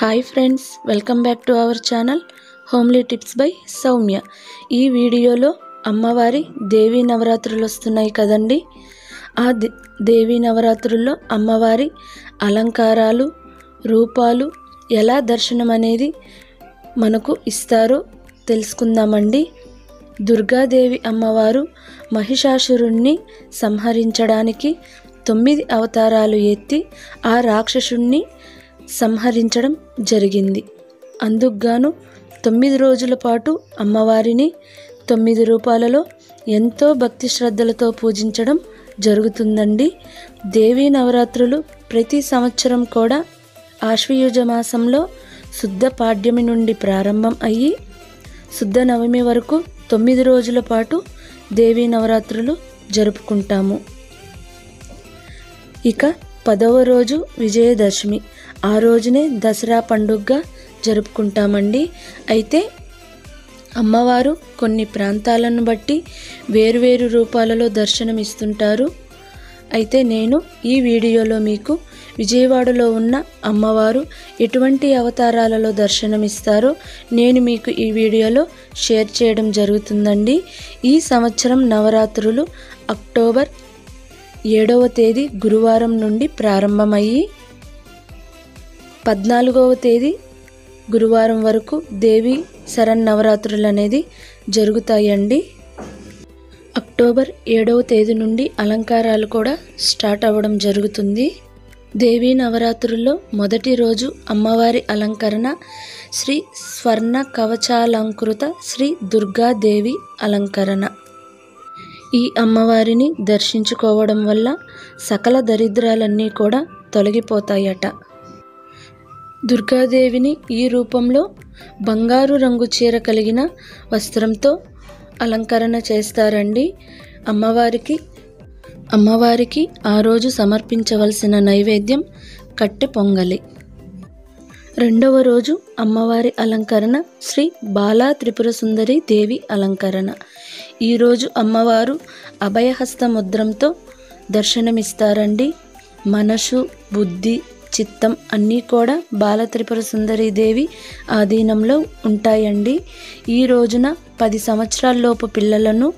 Hi friends welcome back to our channel homely tips by Soumya. ఈ వీడియోలో అమ్మవారి దేవీ నవరాత్రులు వస్తున్నాయి కదండి. ఆ దే- దేవీ నవరాత్రుల్లో అమ్మవారి అలంకారాలు రూపాలు ఎలా దర్శనం అనేది మనకు ఇస్తారో తెలుసుకుందామండి. దుర్గాదేవి అమ్మవారు మహిషాసురుణ్ణి సంహరించడానికి తొమ్మిది అవతారాలు ఎత్తి ఆ రాక్షసుణ్ణి సంహరించడం జరిగింది. అందుకుగాను తొమ్మిది రోజుల పాటు అమ్మవారిని తొమ్మిది రూపాలలో ఎంతో భక్తి శ్రద్ధలతో పూజించడం జరుగుతుందండి. దేవీ నవరాత్రులు ప్రతి సంవత్సరం కూడా ఆశ్వయుజ మాసంలో శుద్ధ పాడ్యమి నుండి ప్రారంభం అయ్యి శుద్ధ నవమి వరకు తొమ్మిది రోజుల పాటు దేవీ నవరాత్రులు జరుపుకుంటాము. ఇక పదవ రోజు విజయదశమి. ఆ రోజునే దసరా పండుగగా జరుపుకుంటామండి. అయితే అమ్మవారు కొన్ని ప్రాంతాలను బట్టి వేరువేరు రూపాలలో దర్శనమిస్తుంటారు. అయితే నేను ఈ వీడియోలో మీకు విజయవాడలో ఉన్న అమ్మవారు ఎటువంటి అవతారాలలో దర్శనమిస్తారో నేను మీకు ఈ వీడియోలో షేర్ చేయడం జరుగుతుందండి. ఈ సంవత్సరం నవరాత్రులు అక్టోబర్ ఏడవ తేదీ గురువారం నుండి ప్రారంభమయ్యి పద్నాలుగవ తేదీ గురువారం వరకు దేవి శరన్నవరాత్రులు అనేది జరుగుతాయండి. అక్టోబర్ ఏడవ తేదీ నుండి అలంకారాలు కూడా స్టార్ట్ అవ్వడం జరుగుతుంది. దేవీ నవరాత్రుల్లో మొదటి రోజు అమ్మవారి అలంకరణ శ్రీ స్వర్ణ కవచాలంకృత శ్రీ దుర్గాదేవి అలంకరణ. ఈ అమ్మవారిని దర్శించుకోవడం వల్ల సకల దరిద్రాలన్నీ కూడా తొలగిపోతాయట. దుర్గాదేవిని ఈ రూపంలో బంగారు రంగు చీర కలిగిన వస్త్రంతో అలంకరణ చేస్తారండి. అమ్మవారికి అమ్మవారికి ఆ రోజు సమర్పించవలసిన నైవేద్యం కట్టె పొంగలి. రెండవ రోజు అమ్మవారి అలంకరణ శ్రీ బాలా త్రిపుర సుందరి దేవి అలంకరణ. ఈరోజు అమ్మవారు అభయహస్త ముద్రంతో దర్శనమిస్తారండి. మనసు బుద్ధి చిత్తం అన్నీ కూడా బాలత్రిపుర సుందరీదేవి సుందరి దేవి ఆధీనంలో ఉంటాయండి. ఈ రోజున పది సంవత్సరాల్లోపు పిల్లలను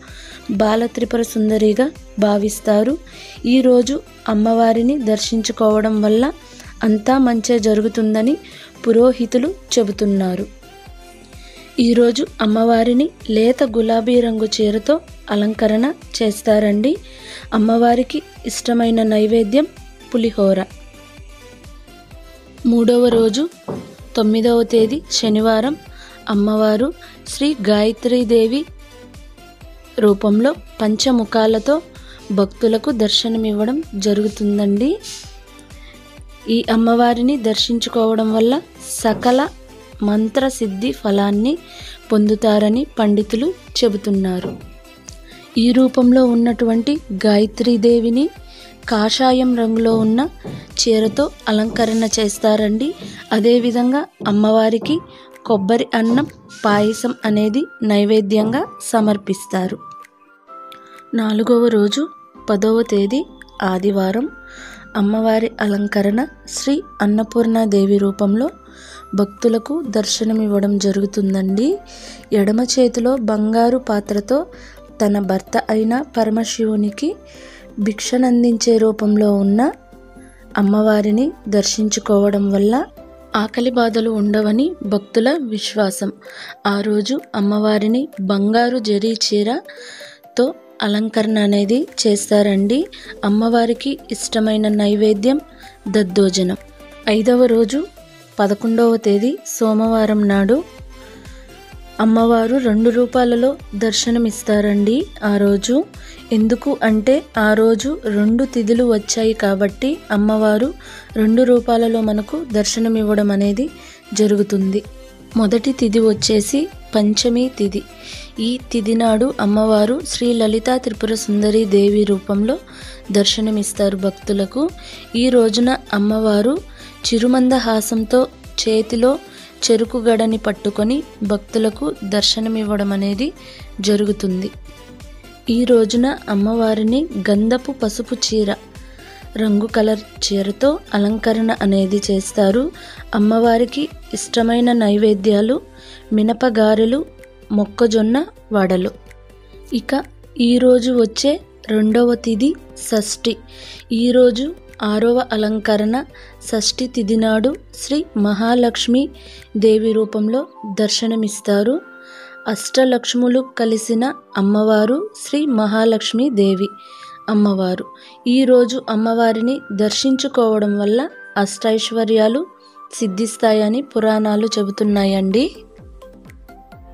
బాలత్రిపుర సుందరిగా భావిస్తారు. ఈరోజు అమ్మవారిని దర్శించుకోవడం వల్ల అంతా మంచే జరుగుతుందని పురోహితులు చెబుతున్నారు. ఈరోజు అమ్మవారిని లేత గులాబీ రంగు చీరతో అలంకరణ చేస్తారండి. అమ్మవారికి ఇష్టమైన నైవేద్యం పులిహోర. మూడవ రోజు తొమ్మిదవ తేదీ శనివారం అమ్మవారు శ్రీ గాయత్రీదేవి రూపంలో పంచముఖాలతో భక్తులకు దర్శనమివ్వడం జరుగుతుందండి. ఈ అమ్మవారిని దర్శించుకోవడం వల్ల సకల మంత్రసిద్ధి ఫలాన్ని పొందుతారని పండితులు చెబుతున్నారు. ఈ రూపంలో ఉన్నటువంటి గాయత్రీదేవిని కాషాయం రంగులో ఉన్న చీరతో అలంకరణ చేస్తారండి. అదేవిధంగా అమ్మవారికి కొబ్బరి అన్నం పాయసం అనేది నైవేద్యంగా సమర్పిస్తారు. నాలుగవ రోజు పదవ తేదీ ఆదివారం అమ్మవారి అలంకరణ శ్రీ అన్నపూర్ణాదేవి రూపంలో భక్తులకు దర్శనమివ్వడం జరుగుతుందండి. ఎడమ చేతిలో బంగారు పాత్రతో తన భర్త అయిన పరమశివునికి భిక్షనందించే రూపంలో ఉన్న అమ్మవారిని దర్శించుకోవడం వల్ల ఆకలి బాధలు ఉండవని భక్తుల విశ్వాసం. ఆ రోజు అమ్మవారిని బంగారు జరీ చీరతో అలంకరణ అనేది చేస్తారండి. అమ్మవారికి ఇష్టమైన నైవేద్యం దద్దోజనం. ఐదవ రోజు పదకొండవ తేదీ సోమవారం నాడు. అమ్మవారు రెండు రూపాలలో దర్శనమిస్తారండి ఆ రోజు. ఎందుకు అంటే ఆ రోజు రెండు తిథులు వచ్చాయి కాబట్టి అమ్మవారు రెండు రూపాలలో మనకు దర్శనమివ్వడం అనేది జరుగుతుంది. మొదటి తిథి వచ్చేసి పంచమి తిథి. ఈ తిథి నాడు అమ్మవారు శ్రీ లలితా త్రిపుర సుందరి దేవి రూపంలో దర్శనమిస్తారు భక్తులకు. ఈ రోజున అమ్మవారు చిరుమందహాసంతో చేతిలో చెరుకు గడని పట్టుకొని భక్తులకు దర్శనమివ్వడం అనేది జరుగుతుంది. ఈ రోజున అమ్మవారిని గంధపు పసుపు చీర రంగు కలర్ చీరతో అలంకరణ అనేది చేస్తారు. అమ్మవారికి ఇష్టమైన నైవేద్యాలు మినపగారెలు మొక్కజొన్న వడలు. ఇక ఈరోజు వచ్చే రెండవ తిది షష్ఠి. ఈరోజు ఆరవ అలంకరణ షష్ఠి తిథి నాడు శ్రీ మహాలక్ష్మి దేవి రూపంలో దర్శనమిస్తారు. అష్టలక్ష్ములు కలిసిన అమ్మవారు శ్రీ మహాలక్ష్మి దేవి అమ్మవారు. ఈరోజు అమ్మవారిని దర్శించుకోవడం వల్ల అష్టైశ్వర్యాలు సిద్ధిస్తాయని పురాణాలు చెబుతున్నాయండి.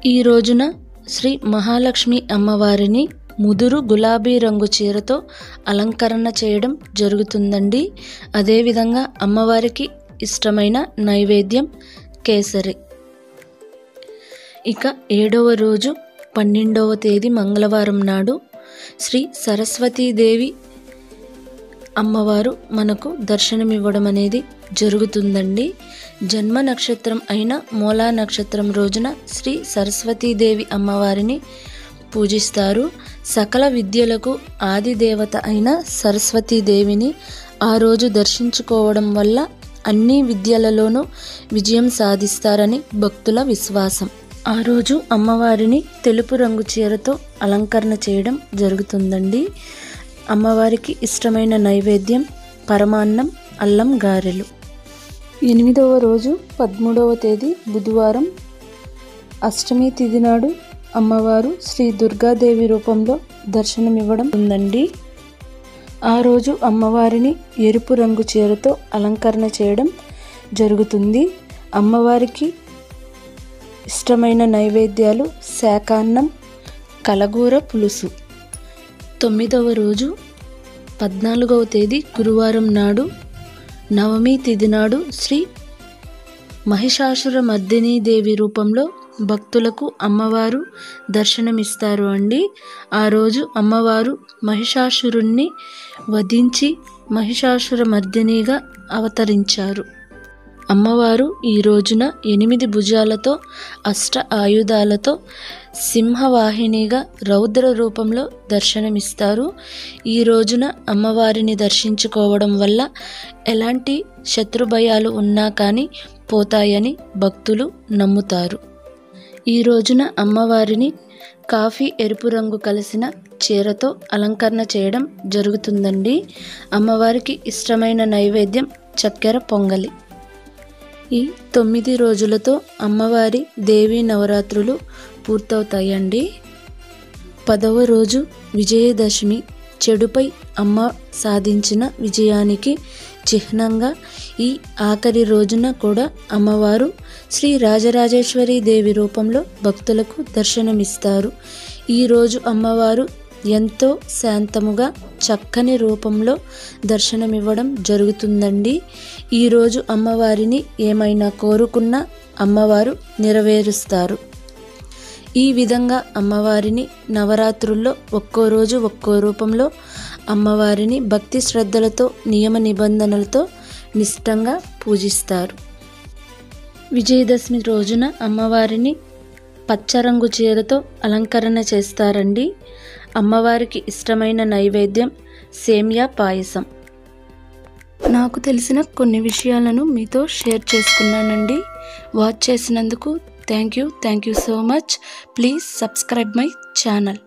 ఈ రోజున శ్రీ మహాలక్ష్మి అమ్మవారిని ముదురు గులాబీ రంగు చీరతో అలంకరణ చేయడం జరుగుతుందండి. అదేవిధంగా అమ్మవారికి ఇష్టమైన నైవేద్యం కేసరి. ఇక ఏడవ రోజు పన్నెండవ తేదీ మంగళవారం నాడు శ్రీ సరస్వతీదేవి అమ్మవారు మనకు దర్శనమివ్వడం అనేది జరుగుతుందండి. జన్మ నక్షత్రం అయిన మూలా నక్షత్రం రోజున శ్రీ సరస్వతీదేవి అమ్మవారిని పూజిస్తారు. సకల విద్యలకు ఆదిదేవత అయిన సరస్వతీదేవిని ఆ రోజు దర్శించుకోవడం వల్ల అన్ని విద్యలలోనూ విజయం సాధిస్తారని భక్తుల విశ్వాసం. ఆ రోజు అమ్మవారిని తెలుపు రంగు చీరతో అలంకరణ చేయడం జరుగుతుందండి. అమ్మవారికి ఇష్టమైన నైవేద్యం పరమాన్నం అల్లం గారెలు. ఎనిమిదవ రోజు పదమూడవ తేదీ బుధవారం. అష్టమి తిథి నాడు అమ్మవారు శ్రీ దుర్గాదేవి రూపంలో దర్శనమివ్వడం ఉందండి. ఆ రోజు అమ్మవారిని ఎరుపు రంగు చీరతో అలంకరణ చేయడం జరుగుతుంది. అమ్మవారికి ఇష్టమైన నైవేద్యాలు శాకాన్నం కలగూర పులుసు. తొమ్మిదవ రోజు పద్నాలుగవ తేదీ గురువారం నాడు నవమి తిథి నాడు శ్రీ మహిషాసుర మర్దినీ దేవి రూపంలో భక్తులకు అమ్మవారు దర్శనమిస్తారు అండి. ఆ రోజు అమ్మవారు మహిషాసురుణ్ణి వధించి మహిషాసుర మర్దినిగా అవతరించారు. అమ్మవారు ఈ రోజున ఎనిమిది భుజాలతో అష్ట ఆయుధాలతో సింహవాహినిగా రౌద్ర రూపంలో దర్శనమిస్తారు. ఈ రోజున అమ్మవారిని దర్శించుకోవడం వల్ల ఎలాంటి శత్రుభయాలు ఉన్నా కానీ పోతాయని భక్తులు నమ్ముతారు. ఈ రోజున అమ్మవారిని కాఫీ ఎరుపు రంగు కలిసిన చీరతో అలంకరణ చేయడం జరుగుతుందండి. అమ్మవారికి ఇష్టమైన నైవేద్యం చక్కెర పొంగలి. ఈ తొమ్మిది రోజులతో అమ్మవారి దేవీ నవరాత్రులు పూర్తవుతాయండి. పదవ రోజు విజయదశమి చెడుపై అమ్మ సాధించిన విజయానికి చిహ్నంగా ఈ ఆఖరి రోజున కూడా అమ్మవారు శ్రీ రాజరాజేశ్వరి దేవి రూపంలో భక్తులకు దర్శనమిస్తారు. ఈరోజు అమ్మవారు ఎంతో శాంతముగా చక్కని రూపంలో దర్శనమివ్వడం జరుగుతుందండి. ఈరోజు అమ్మవారిని ఏమైనా కోరుకున్నా అమ్మవారు నెరవేరుస్తారు. ఈ విధంగా అమ్మవారిని నవరాత్రుల్లో ఒక్కో రోజు ఒక్కో రూపంలో అమ్మవారిని భక్తి శ్రద్ధలతో నియమ నిబంధనలతో నిష్టంగా పూజిస్తారు. విజయదశమి రోజున అమ్మవారిని పచ్చరంగు చీరతో అలంకరణ చేస్తారండి. అమ్మవారికి ఇష్టమైన నైవేద్యం సేమియా పాయసం. నాకు తెలిసిన కొన్ని విషయాలను మీతో షేర్ చేసుకున్నానండి. వాచ్ చేసినందుకు thank you. Thank you so much. Please subscribe my channel.